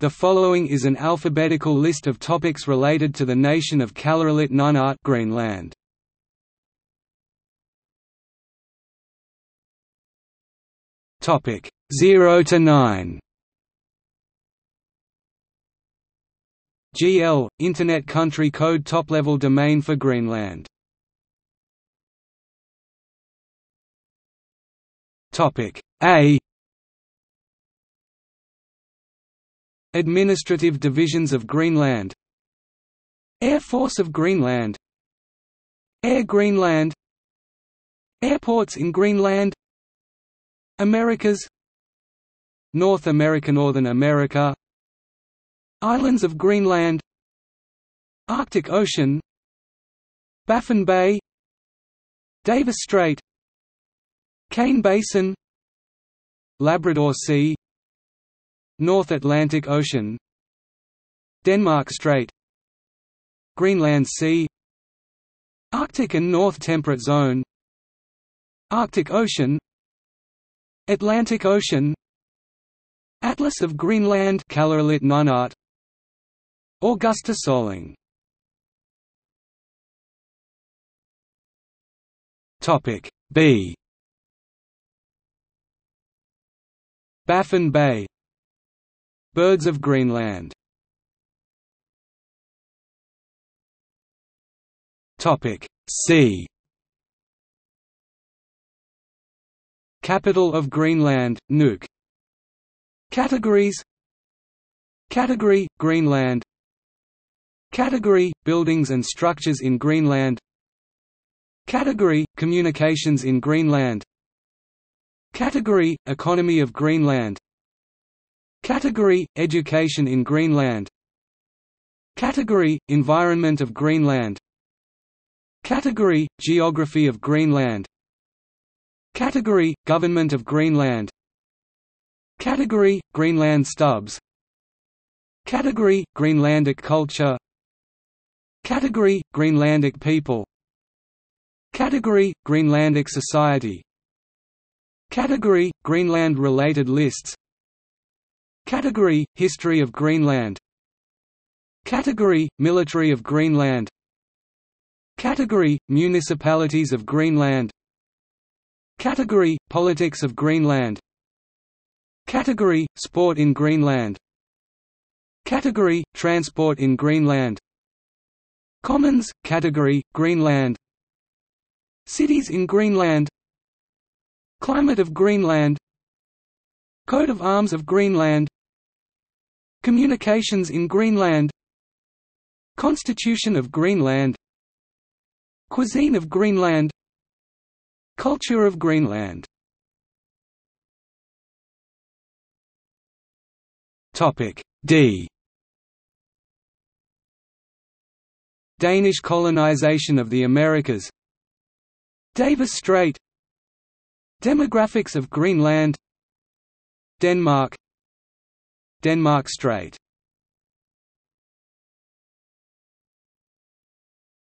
The following is an alphabetical list of topics related to the nation of Kalaallit Nunaat Greenland. Topic 0 to 9. GL Internet Country Code top-level domain for Greenland. Topic A Administrative divisions of Greenland. Air Force of Greenland. Air Greenland. Airports in Greenland. Americas. North America Northern America. Islands of Greenland. Arctic Ocean. Baffin Bay. Davis Strait. Kane Basin. Labrador Sea North Atlantic Ocean Denmark Strait Greenland Sea Arctic and North Temperate Zone Arctic Ocean Atlantic Ocean Atlas of Greenland Kalaallit Augusta Salling Topic B. Baffin Bay Birds of Greenland. Topic C. Capital of Greenland, Nuuk. Categories. Category – Greenland. Category – Buildings and structures in Greenland. Category – Communications in Greenland. Category – Economy of Greenland Category – Education in Greenland. Category – Environment of Greenland. Category – Geography of Greenland. Category – Government of Greenland. Category – Greenland stubs. Category – Greenlandic culture. Category – Greenlandic people. Category – Greenlandic society. Category – Greenland-related lists Category – History of Greenland. Category – Military of Greenland. Category – Municipalities of Greenland. Category – Politics of Greenland. Category – Sport in Greenland. Category – Transport in Greenland. Commons – Category – Greenland. Cities in Greenland. Climate of Greenland. Coat of Arms of Greenland Communications in Greenland. Constitution of Greenland. Cuisine of Greenland. Culture of Greenland. D. Danish colonization of the Americas. Davis Strait. Demographics of Greenland. Denmark Denmark Strait.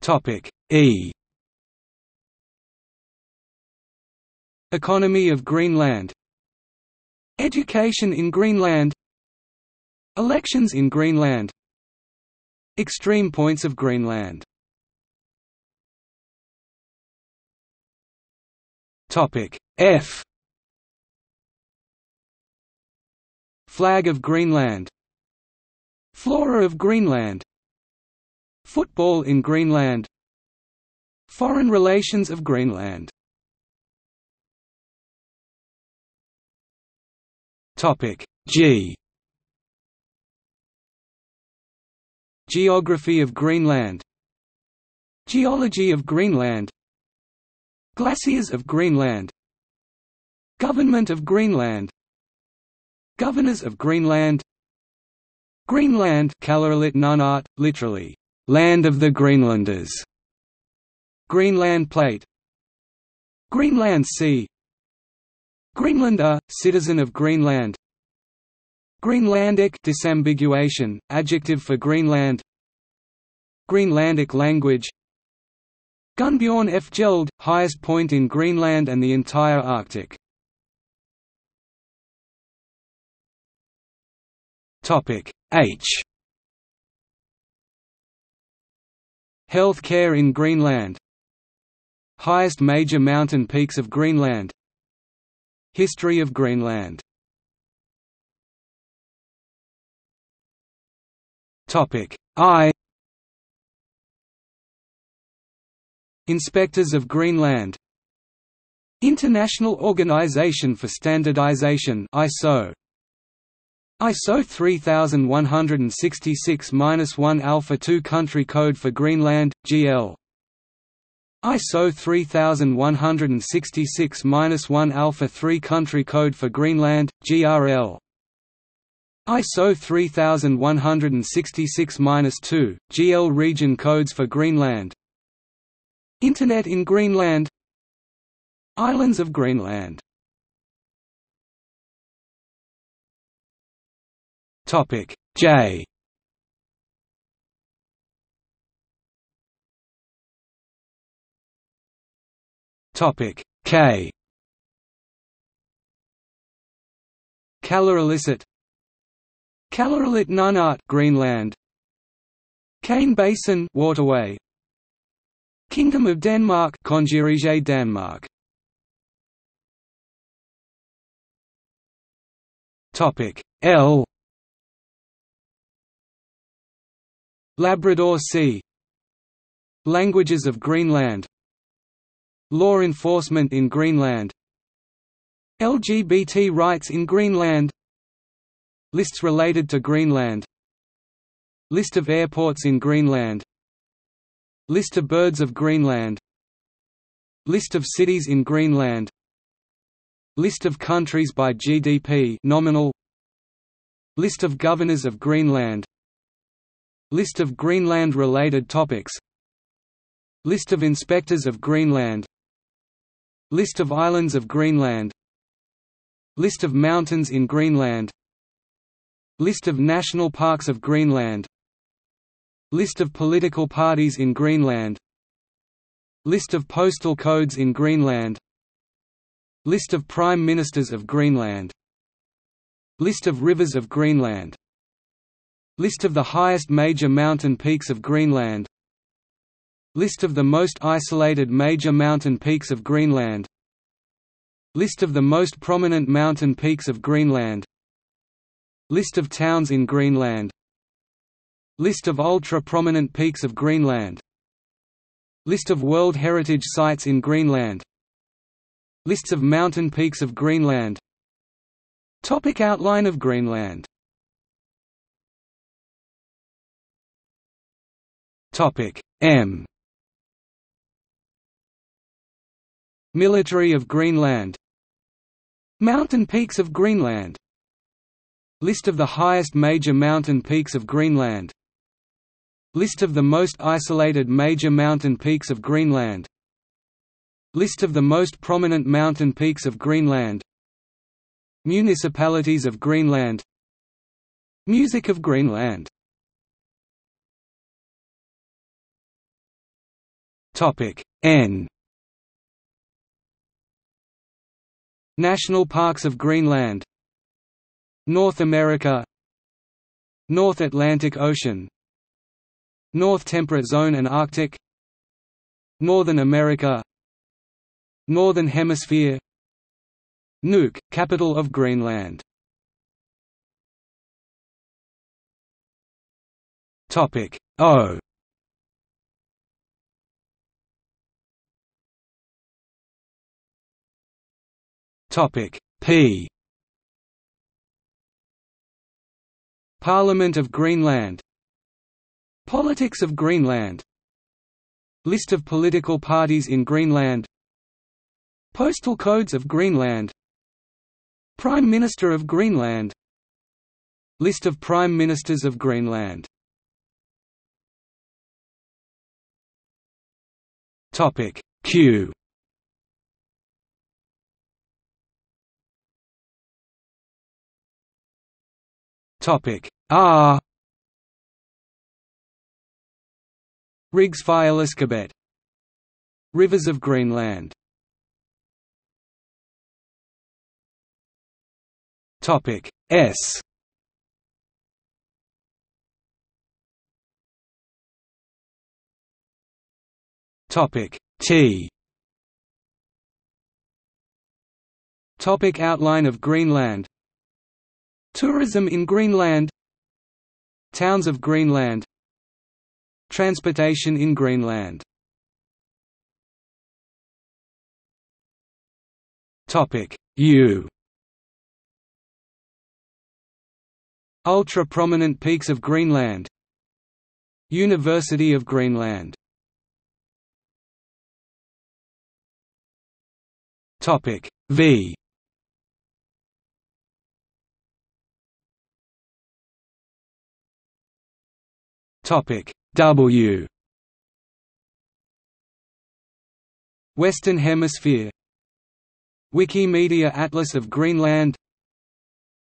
Topic E. Economy of Greenland. Education in Greenland. Elections in Greenland. Extreme points of Greenland. Topic F Flag of Greenland. Flora of Greenland. Football in Greenland. Foreign relations of Greenland. Topic G. Geography of Greenland. Geology of Greenland. Glaciers of Greenland. Government of Greenland Governors of Greenland. Greenland Nunaat, literally, "'Land of the Greenlanders' Greenland Plate. Greenland Sea. Greenlander, citizen of Greenland. Greenlandic disambiguation, adjective for Greenland. Greenlandic language. Gunnbjorn Fjeld, highest point in Greenland and the entire Arctic Topic H. Health care in Greenland. Highest major mountain peaks of Greenland. History of Greenland. Topic I. Inspectors of Greenland. International Organization for Standardization ISO ISO 3166-1 Alpha 2 Country Code for Greenland GL ISO 3166-1 Alpha 3 Country Code for Greenland GRL ISO 3166-2, GL region codes for Greenland. Internet in Greenland. Islands of Greenland Topic J. Topic K. Kalaallisut Kalaallit Nunaat Greenland. Kane Basin waterway. Kingdom of Denmark Kongeriget Danmark Topic L Labrador Sea. Languages of Greenland. Law enforcement in Greenland. LGBT rights in Greenland. Lists related to Greenland. List of airports in Greenland. List of birds of Greenland. List of cities in Greenland. List of countries by GDP nominal. List of governors of Greenland List of Greenland-related topics. List of inspectors of Greenland. List of islands of Greenland. List of mountains in Greenland. List of national parks of Greenland. List of political parties in Greenland. List of postal codes in Greenland. List of prime ministers of Greenland. List of rivers of Greenland List of the highest major mountain peaks of Greenland. List of the most isolated major mountain peaks of Greenland. List of the most prominent mountain peaks of Greenland. List of towns in Greenland. List of ultra-prominent peaks of Greenland. List of World Heritage Sites in Greenland. Lists of mountain peaks of Greenland. Topic Outline of Greenland Topic M. Military of Greenland. Mountain peaks of Greenland. List of the highest major mountain peaks of Greenland. List of the most isolated major mountain peaks of Greenland. List of the most prominent mountain peaks of Greenland. Municipalities of Greenland. Music of Greenland N. National Parks of Greenland. North America. North Atlantic Ocean. North Temperate Zone and Arctic. Northern America. Northern Hemisphere. Nuuk, capital of Greenland. Topic O Topic P. Parliament of Greenland. Politics of Greenland. List of political parties in Greenland. Postal codes of Greenland. Prime Minister of Greenland. List of Prime Ministers of Greenland. Topic Q Topic. R. Rigsfællesskabet Rivers of Greenland. Topic. S. Topic. T. Topic. Outline of Greenland. Tourism in Greenland. Towns of Greenland. Transportation in Greenland. Topic U. Ultra prominent peaks of Greenland University of Greenland Topic V Topic W. Western Hemisphere. Wikimedia Atlas of Greenland.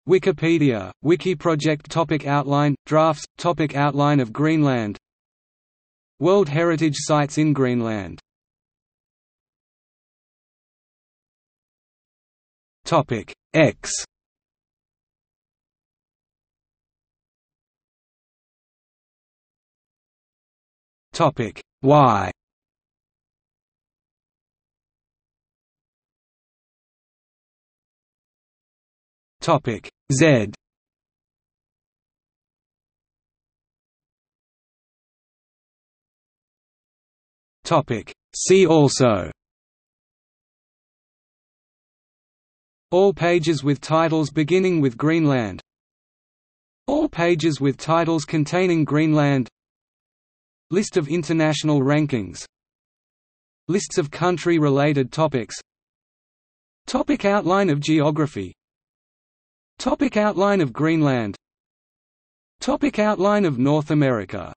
Wikipedia, Wiki project topic Outline, drafts, topic Outline of Greenland. World Heritage Sites in Greenland. X Topic. Y Topic. Z. Topic. See also. All pages with titles beginning with Greenland. All pages with titles containing Greenland List of international rankings. Lists of country-related topics. Topic Outline of geography. Topic Outline of Greenland. Topic Outline of North America